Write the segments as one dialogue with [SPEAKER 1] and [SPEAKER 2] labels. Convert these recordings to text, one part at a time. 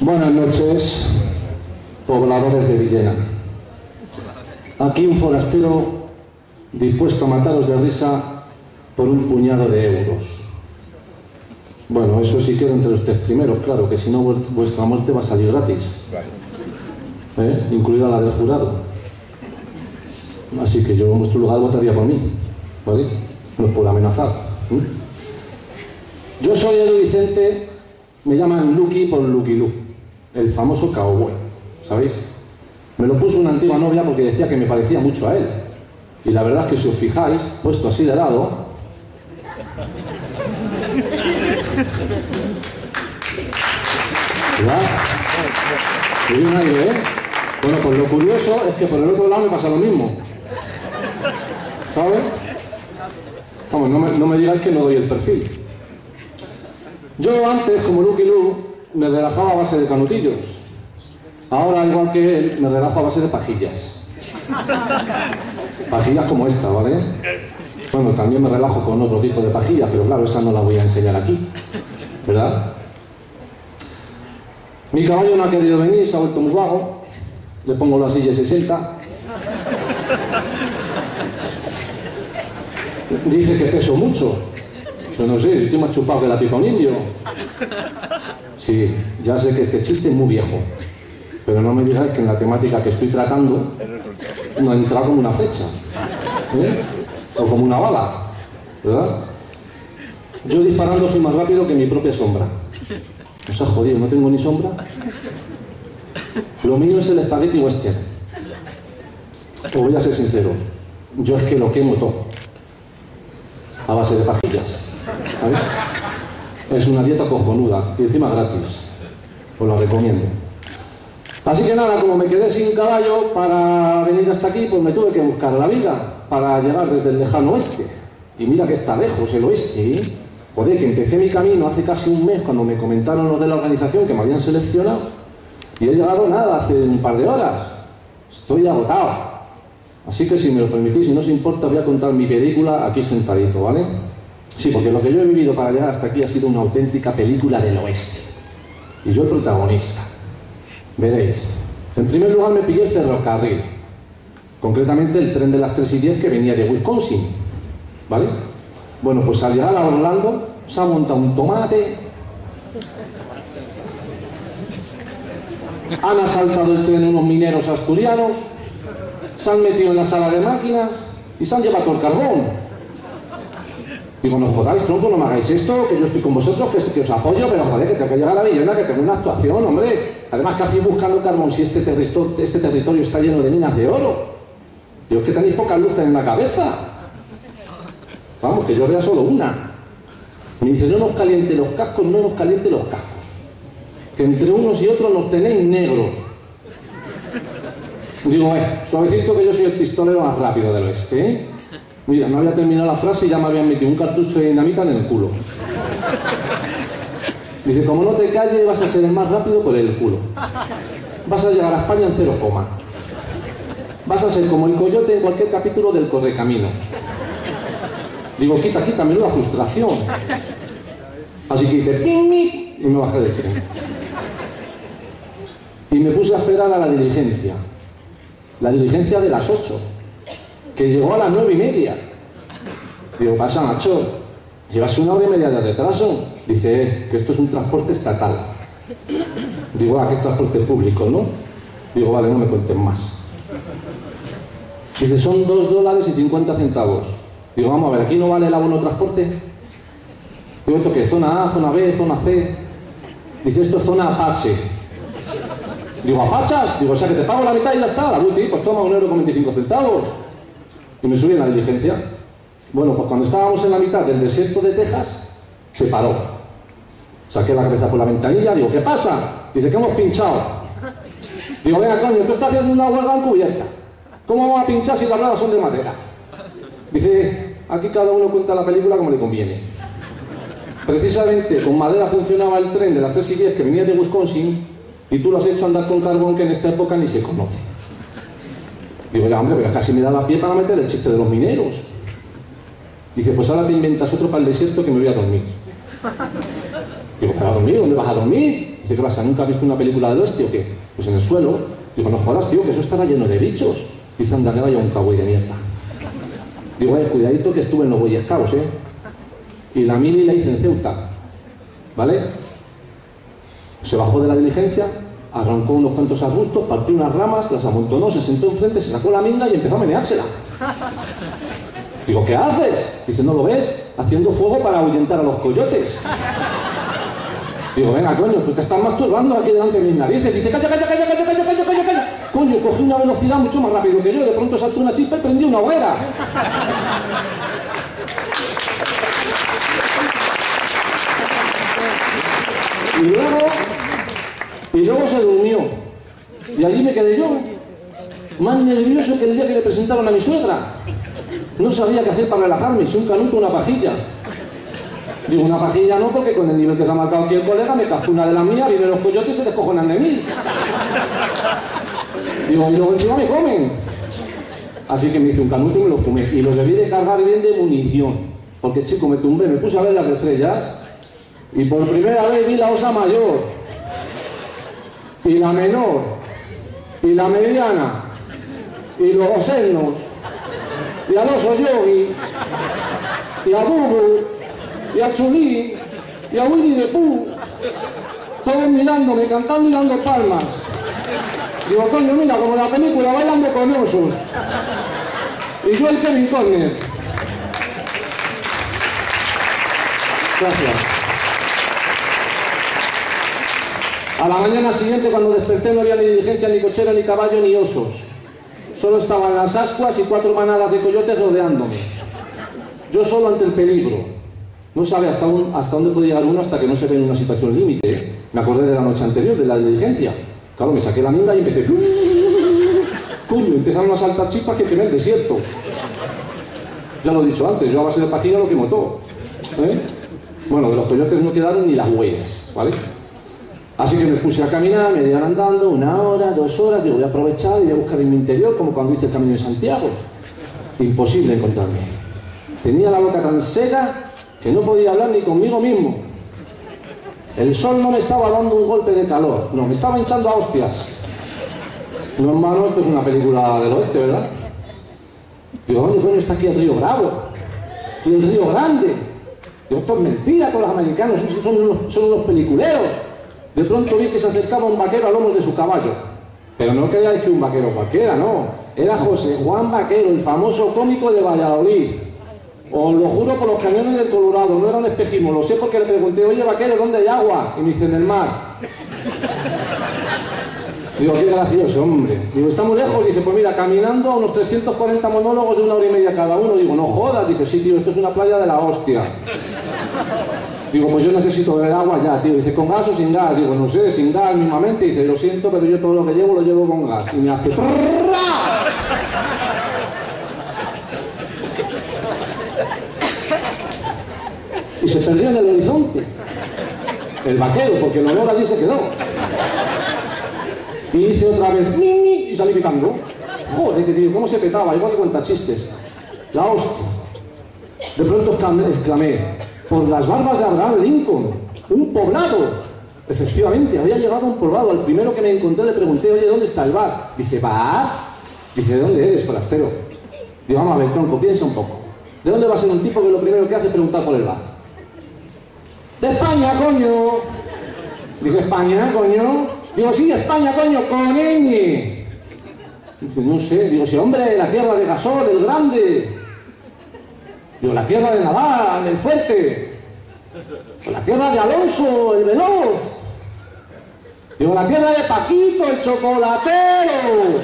[SPEAKER 1] Buenas noches, pobladores de Villena. Aquí un forastero dispuesto a mataros de risa por un puñado de euros. Bueno, eso sí queda entre ustedes primero, claro, que si no vuestra muerte va a salir gratis. ¿Eh? Incluida la del jurado. Así que yo en vuestro lugar votaría por mí, ¿vale? No por amenazar. ¿eh? Yo soy el Vicente, me llaman Lucky por Lucky Lu, el famoso cowboy, ¿sabéis? Me lo puso una antigua novia porque decía que me parecía mucho a él. Y la verdad es que si os fijáis, puesto así de lado, ¿verdad? Nadie, ¿eh? Bueno, pues lo curioso es que por el otro lado me pasa lo mismo. ¿Sabes? Vamos, no me, no me digáis que no doy el perfil. Yo antes, como Lucky Lu, me relajaba a base de canutillos. Ahora, igual que él, me relajo a base de pajillas. Pajillas como esta, ¿vale? Bueno, también me relajo con otro tipo de pajillas, pero claro, esa no la voy a enseñar aquí. ¿Verdad? Mi caballo no ha querido venir, se ha vuelto muy vago. Le pongo la silla 60. Dice que peso mucho. Yo no sé, estoy más chupado que la pipa un indio. Sí, ya sé que este chiste es muy viejo. Pero no me digáis que en la temática que estoy tratando no ha entrado como una flecha. ¿eh? O como una bala. ¿Verdad? Yo disparando soy más rápido que mi propia sombra. Os ha jodido, no tengo ni sombra. Lo mío es el espagueti western. Os voy a ser sincero. Yo es que lo quemo todo. A base de pajillas. Es una dieta cojonuda y encima gratis. Os la recomiendo. Así que nada, como me quedé sin caballo para venir hasta aquí, pues me tuve que buscar la vida para llegar desde el lejano oeste. Y mira que está lejos el oeste, ¿eh? Joder, que empecé mi camino hace casi un mes cuando me comentaron los de la organización que me habían seleccionado y he llegado nada, hace un par de horas. Estoy agotado. Así que si me lo permitís, si no os importa, voy a contar mi película aquí sentadito, ¿vale? Sí, porque lo que yo he vivido para llegar hasta aquí ha sido una auténtica película del oeste. Y yo el protagonista. Veréis. En primer lugar me pillé el ferrocarril. Concretamente el tren de las 3 y 10 que venía de Wisconsin. ¿Vale? Bueno, pues al llegar a Orlando se ha montado un tomate. Han asaltado el tren unos mineros asturianos. Se han metido en la sala de máquinas y se han llevado el carbón. Digo, no jodáis, tronco, no me hagáis esto, que yo estoy con vosotros, que, os apoyo, pero joder, que tengo que llegar a la villena, que tengo una actuación, hombre. Además, que hacéis buscando carbón si este territorio, este territorio está lleno de minas de oro? Digo, es que tenéis pocas luces en la cabeza. Vamos, que yo vea solo una. Me dice, no nos caliente los cascos, no nos caliente los cascos. Que entre unos y otros nos tenéis negros. Digo, eh, suavecito que yo soy el pistolero más rápido del oeste, ¿eh? Mira, no había terminado la frase y ya me habían metido un cartucho de dinamita en el culo. Dice, como no te calles, vas a ser el más rápido por el culo. Vas a llegar a España en cero coma. Vas a ser como el coyote en cualquier capítulo del Correcaminos. Digo, quita, quita, menuda frustración. Así que hice, ping, y me bajé del tren. Y me puse a esperar a la diligencia. La diligencia de las 8 que llegó a las nueve y media. Digo, pasa, macho, llevas una hora y media de retraso. Dice, eh, que esto es un transporte estatal. Digo, ah, que es transporte público, ¿no? Digo, vale, no me cuenten más. Dice, son dos dólares y 50 centavos. Digo, vamos a ver, ¿aquí no vale el abono transporte? Digo, ¿esto qué? ¿Zona A, zona B, zona C? Dice, esto es zona Apache. Digo, ¿apachas? Digo, o sea, que te pago la mitad y ya está. La pues toma un euro con 25 centavos y me subí en la diligencia. Bueno, pues cuando estábamos en la mitad del desierto de Texas, se paró. Saqué la cabeza por la ventanilla, digo, ¿qué pasa? Dice que hemos pinchado. Digo, venga, coño, tú estás haciendo una huelga encubierta. ¿Cómo vamos a pinchar si las ruedas son de madera? Dice, aquí cada uno cuenta la película como le conviene. Precisamente con madera funcionaba el tren de las 3 y 10 que venía de Wisconsin y tú lo has hecho andar con carbón que en esta época ni se conoce. Digo, ya hombre, pero casi me da la pie para meter el chiste de los mineros. Dice, pues ahora te inventas otro para el desierto que me voy a dormir. Digo, ¿pero a dormir? ¿Dónde vas a dormir? Dice, ¿qué pasa? ¿Nunca has visto una película del oeste o qué? Pues en el suelo. Digo, no jodas, tío, que eso estará lleno de bichos. Dice, anda, que vaya un cowboy de mierda. Digo, eh, cuidadito que estuve en los Boy Scouts, ¿eh? Y la mili la hice en Ceuta. ¿Vale? Se bajó de la diligencia, arrancó unos cuantos arbustos, partió unas ramas, las amontonó, se sentó enfrente, se sacó la minga y empezó a meneársela. Digo, ¿qué haces? Dice, ¿no lo ves? Haciendo fuego para ahuyentar a los coyotes. Digo, venga, coño, tú te estás masturbando aquí delante de mis narices. Dice, calla, calla, calla, calla, calla, calla, calla, calla. Coño, cogí una velocidad mucho más rápido que yo. De pronto saltó una chispa y prendí una hoguera. Y luego, y luego se durmió. Y allí me quedé yo, más nervioso que el día que le presentaron a mi suegra. No sabía qué hacer para relajarme, si un canuto o una pajilla. Digo, una pajilla no, porque con el nivel que se ha marcado aquí el colega, me casco una de las mías, vienen los coyotes y se descojonan de mí. Digo, y luego encima me comen. Así que me hice un canuto y me lo fumé. Y lo debí de cargar bien de munición. Porque, chico, me tumbé, me puse a ver las estrellas y por primera vez vi la osa mayor, y la menor, y la mediana, y los osenos, y al oso yogi, y a Bubu, y a Chulí, y a Winnie the Pooh, todos mirándome, cantando y dando palmas. Digo, coño, mira, como la película, bailando con osos. Y yo el Kevin Conner. Gracias. A la mañana siguiente, cuando desperté, no había ni diligencia, ni cochero, ni caballo, ni osos. Solo estaban las ascuas y cuatro manadas de coyotes rodeándome. Yo solo ante el peligro. No sabe hasta, dónde puede llegar uno hasta que no se ve en una situación límite. Me acordé de la noche anterior, de la diligencia. Claro, me saqué la minga y empecé... Coño, empezaron a saltar chispas que quemé el desierto. Ya lo he dicho antes, yo a base de pajilla lo quemo todo. ¿eh? Bueno, de los coyotes no quedaron ni las huellas, ¿vale? Así que me puse a caminar, me iban andando una hora, dos horas, digo, voy a aprovechar y voy a buscar en mi interior como cuando hice el camino de Santiago. Imposible encontrarme. Tenía la boca tan seca que no podía hablar ni conmigo mismo. El sol no me estaba dando un golpe de calor, no, me estaba hinchando a hostias. No, hermano, esto es una película del oeste, ¿verdad? Digo, ¿dónde coño está aquí el río Bravo? Y el río Grande. Digo, esto es mentira con los americanos, son, son unos, son unos peliculeros. De pronto vi que se acercaba un vaquero a lomos de su caballo. Pero no creáis que un vaquero cualquiera, no. Era José Juan Vaquero, el famoso cómico de Valladolid. Os lo juro por los cañones del Colorado, no era un espejismo, lo sé porque le pregunté, oye vaquero, ¿dónde hay agua? Y me dice, en el mar. Digo, qué gracioso, hombre. Digo, está muy lejos. Dice, pues mira, caminando unos 340 monólogos de una hora y media cada uno. Digo, no jodas. Dice, sí, tío, esto es una playa de la hostia. Digo, pues yo necesito beber agua ya, tío. Dice, ¿con gas o sin gas? Digo, no sé, sin gas mismamente. Dice, lo siento, pero yo todo lo que llevo lo llevo con gas. Y me hace... Y se perdió en el horizonte. El vaquero, porque el olor allí se quedó. Y hice otra vez, y salí picando. Joder, que tío, ¿cómo se petaba? Igual que cuenta chistes. La hostia. De pronto exclamé, por las barbas de Abraham Lincoln, un poblado. Efectivamente, había llegado a un poblado. Al primero que me encontré le pregunté, oye, ¿dónde está el bar? Dice, ¿bar? Dice, ¿de dónde eres, forastero? Digo, vamos a ver, tronco, piensa un poco. ¿De dónde va a ser un tipo que lo primero que hace es preguntar por el bar? De España, coño. Dice, España, coño. Digo, sí, España, coño, con ñ. Dice, no sé. Digo, sí, hombre, la tierra de Gasol, el grande. Digo, la tierra de Nadal, el fuerte. La tierra de Alonso, el veloz. Digo, la tierra de Paquito, el chocolatero.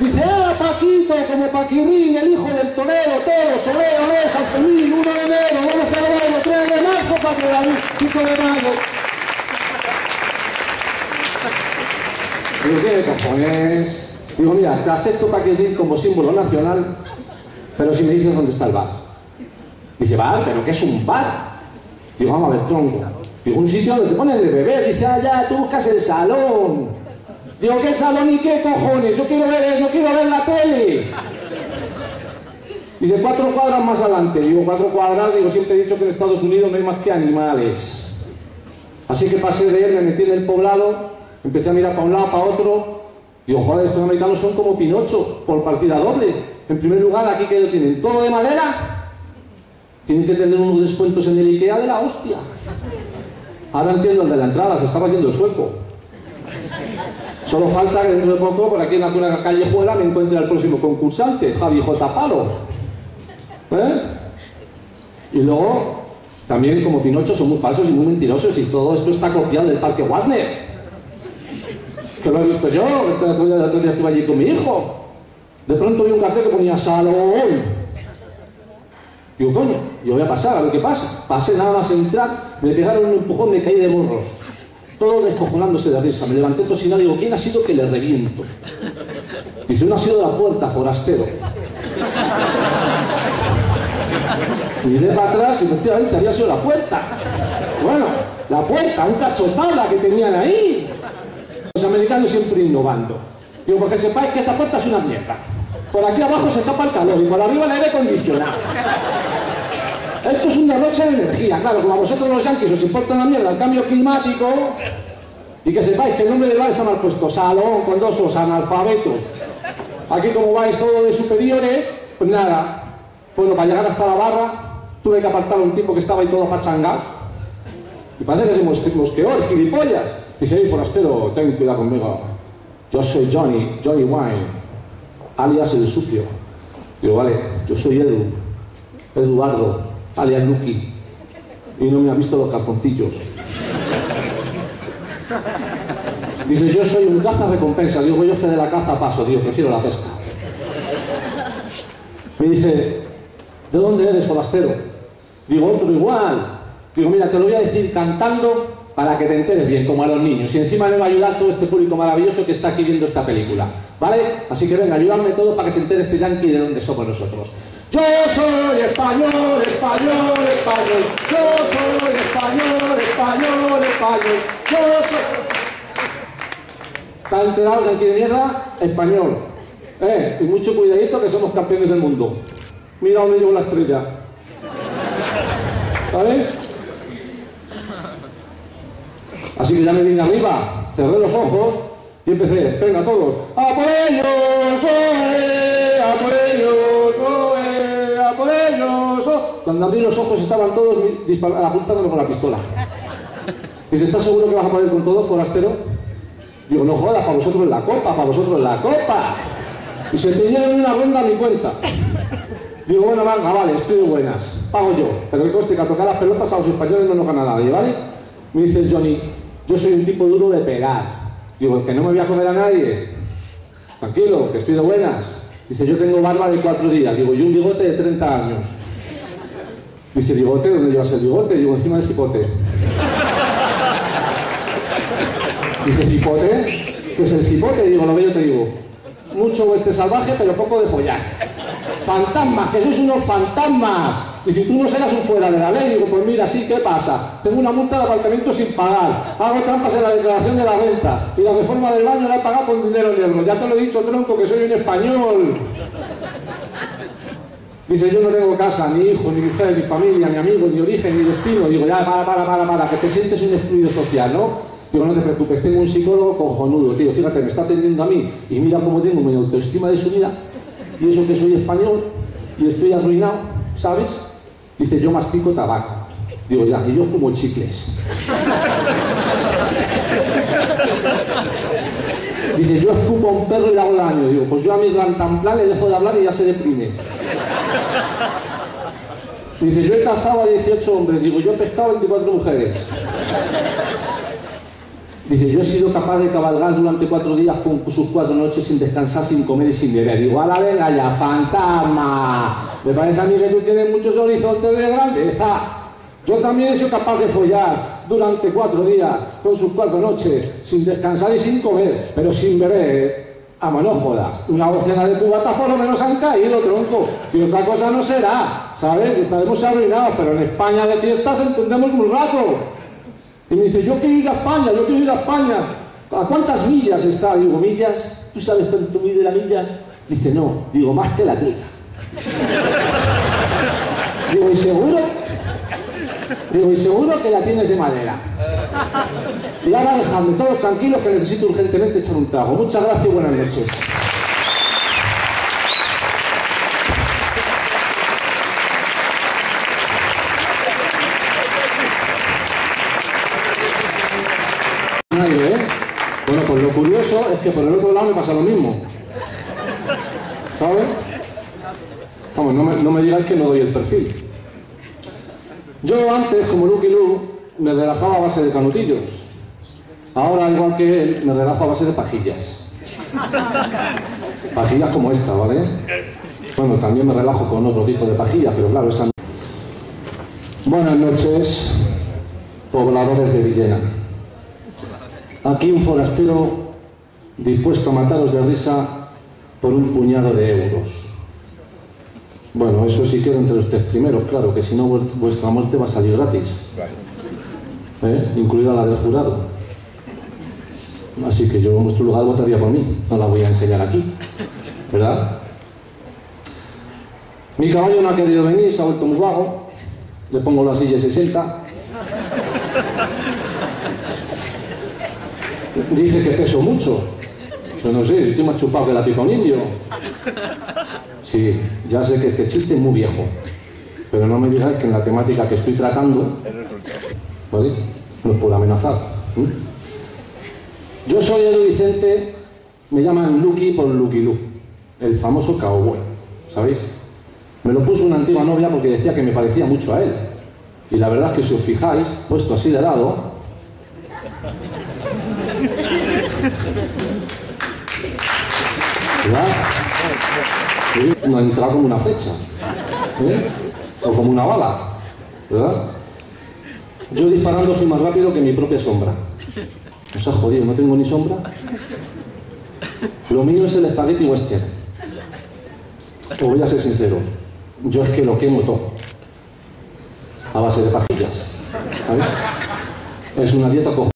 [SPEAKER 1] Dice, era Paquito, como Paquirrín, el hijo del torero, toro, solero, San Fermín, 1 de enero, 1 de febrero, 3 de marzo, 4 de abril, 5 de mayo. Digo, ¿qué cojones? Digo, mira, te acepto Paquirrín como símbolo nacional, pero si me dices dónde está el bar. Dice, bar, pero ¿qué es un bar? Digo, vamos a ver, tronco. Digo, un sitio donde te ponen de beber. Dice, ah, ya, tú buscas el salón. Digo, ¿qué salón y qué cojones? Yo quiero ver, yo quiero ver la tele. Dice, cuatro cuadras más adelante. Digo, cuatro cuadras, digo, siempre he dicho que en Estados Unidos no hay más que animales. Así que pasé de él, me metí en el poblado, empecé a mirar para un lado, para otro. Digo, joder, estos americanos son como Pinocho, por partida doble. En primer lugar, aquí que tienen todo de madera, tienen que tener unos descuentos en el IKEA de la hostia. Ahora entiendo el de la entrada, se estaba yendo el sueco. Solo falta que dentro de poco, por aquí en la callejuela, me encuentre al próximo concursante, Javi J. Palo. ¿Eh? Y luego, también como Pinocho son muy falsos y muy mentirosos y todo esto está copiado del Parque Warner. Que lo he visto yo, que estuve allí con mi hijo. De pronto vi un cartel que ponía Salón. Digo, coño, yo voy a pasar, a ver qué pasa. Pasé nada más entrar, me pegaron un empujón, me caí de morros. Todo descojonándose de risa. Me levanté tosinado y digo, ¿quién ha sido que le reviento? Dice, uno ha sido la puerta, forastero. Miré para atrás y efectivamente había sido la puerta. Bueno, la puerta, un cachotada que tenían ahí. Los americanos siempre innovando. Digo, porque sepáis que esta puerta es una mierda. Por aquí abajo se escapa el calor y por arriba el aire acondicionado. Esto es un derroche de energía. Claro, como a vosotros los yanquis os importa una mierda el cambio climático, y que sepáis que el nombre del bar está mal puesto, salón con dos os, analfabetos. Aquí como vais todo de superiores, pues nada. Bueno, para llegar hasta la barra, tuve que apartar a un tipo que estaba ahí todo pachanga. Y parece que se mosqueó, el gilipollas. Dice, hey, forastero, ten cuidado conmigo. Yo soy Johnny, Johnny Wine, alias el sucio. Digo, vale, yo soy Edu, Eduardo, alias Lucky. Y no me ha visto los calzoncillos. Dice, yo soy un caza recompensa. Digo, yo que de la caza paso, digo, prefiero la pesca. Me dice, ¿de dónde eres, forastero? Digo, otro igual. Digo, mira, te lo voy a decir cantando para que te enteres bien, como a los niños. Y encima me va a ayudar todo este público maravilloso que está aquí viendo esta película. ¿Vale? Así que venga, ayúdame todo para que se entere este yankee de dónde somos nosotros. Yo soy español, español, español. Yo soy español, español, español. Yo soy... ¿Está enterado, yankee de mierda? Español. Eh, y mucho cuidadito que somos campeones del mundo. Mira dónde llevo la estrella. ¿Vale? Así que ya me vine arriba, cerré los ojos y empecé, venga todos, ¡a por ellos! Cuando abrí los ojos estaban todos apuntándome con la pistola. Dice, ¿estás seguro que vas a poder con todo, forastero? Digo, no jodas, para vosotros la copa, para vosotros la copa. Y se en una ronda a mi cuenta. Digo, bueno, venga, vale, estoy de buenas, pago yo. Pero que coste que a tocar las pelotas a los españoles no nos gana nadie, ¿vale? Me dice Johnny, yo soy un tipo duro de pegar. Digo, que no me voy a comer a nadie. Tranquilo, que estoy de buenas. Dice, yo tengo barba de cuatro días. Digo, y un bigote de 30 años. Dice, ¿bigote? ¿Dónde llevas el bigote? Digo, encima del cipote. Dice, ¿cipote? ¿Qué es el cipote? Digo, lo veo, te digo. Mucho este salvaje, pero poco de follar. Fantasmas, que sois unos fantasmas. Y si tú no serás un fuera de la ley, digo, pues mira, sí, ¿qué pasa? Tengo una multa de apartamento sin pagar, hago trampas en la declaración de la renta y la reforma del baño la he pagado con dinero negro. Ya te lo he dicho, tronco, que soy un español. Dice, yo no tengo casa, ni hijo, ni mujer, ni familia, ni amigo, ni origen, ni destino. Digo, ya, para, para, para, para, que te sientes un excluido social, ¿no? Digo, no te preocupes, tengo un psicólogo cojonudo, tío. Fíjate, me está atendiendo a mí y mira cómo tengo mi autoestima de su vida y eso que soy español y estoy arruinado, ¿sabes? Dice, yo mastico tabaco. Digo, ya, y yo fumo chicles. Dice, yo escupo a un perro y le hago daño. Digo, pues yo a mi rantanplan le dejo de hablar y ya se deprime. Dice, yo he casado a 18 hombres. Digo, yo he pescado a 24 mujeres. Dice, yo he sido capaz de cabalgar durante cuatro días con sus cuatro noches sin descansar, sin comer y sin beber. Digo, a la venga ya, fantasma. Me parece a mí que tú tienes muchos horizontes de grandeza. Yo también he sido capaz de follar durante cuatro días con sus cuatro noches, sin descansar y sin comer, pero sin beber. A mano jodas. Una docena de cubatas por lo menos han caído, tronco. Y otra cosa no será, ¿sabes? Estaremos arruinados, pero en España de fiestas entendemos muy rato. Y me dice, yo quiero ir a España, yo quiero ir a España. ¿A cuántas millas está? Digo, millas. ¿Tú sabes cuánto mide la milla? Dice, no. Digo, más que la tierra. Digo, ¿y seguro? Digo, y seguro que la tienes de madera. Y ahora dejadme todos tranquilos que necesito urgentemente echar un trago. Muchas gracias y buenas noches. Nadie, ¿eh? Bueno, pues lo curioso es que por el otro lado me pasa lo mismo. ¿Sabes? Vamos, no me, no me digáis que no doy el perfil. Yo antes, como Lucky Lu, me relajaba a base de canutillos. Ahora, igual que él, me relajo a base de pajillas. Pajillas como esta, ¿vale? Bueno, también me relajo con otro tipo de pajillas, pero claro, esa no. Buenas noches, pobladores de Villena. Aquí un forastero dispuesto a mataros de risa por un puñado de euros. Bueno, eso sí queda entre ustedes primero, claro, que si no vuestra muerte va a salir gratis. ¿Eh? Incluida la del jurado. Así que yo en vuestro lugar votaría por mí. No la voy a enseñar aquí. ¿Verdad? Mi caballo no ha querido venir, se ha vuelto muy vago. Le pongo la silla 60. Dice que peso mucho. Yo no sé, estoy más chupado que la pipa un indio. Sí, ya sé que este chiste es muy viejo. Pero no me digáis que en la temática que estoy tratando, ¿vale? No es por amenazar. ¿eh? Yo soy Edu Vicente, me llaman Lucky por Lucky Lu, el famoso cowboy, ¿sabéis? Me lo puso una antigua novia porque decía que me parecía mucho a él. Y la verdad es que si os fijáis, puesto así de lado, ¿verdad? Sí, no ha entrado como una flecha, ¿eh? o como una bala, ¿verdad? Yo disparando soy más rápido que mi propia sombra. Os ha jodido, no tengo ni sombra. Lo mío es el espagueti western. Os voy a ser sincero. Yo es que lo quemo todo. A base de pajillas. ¿vale? Es una dieta cojonuda.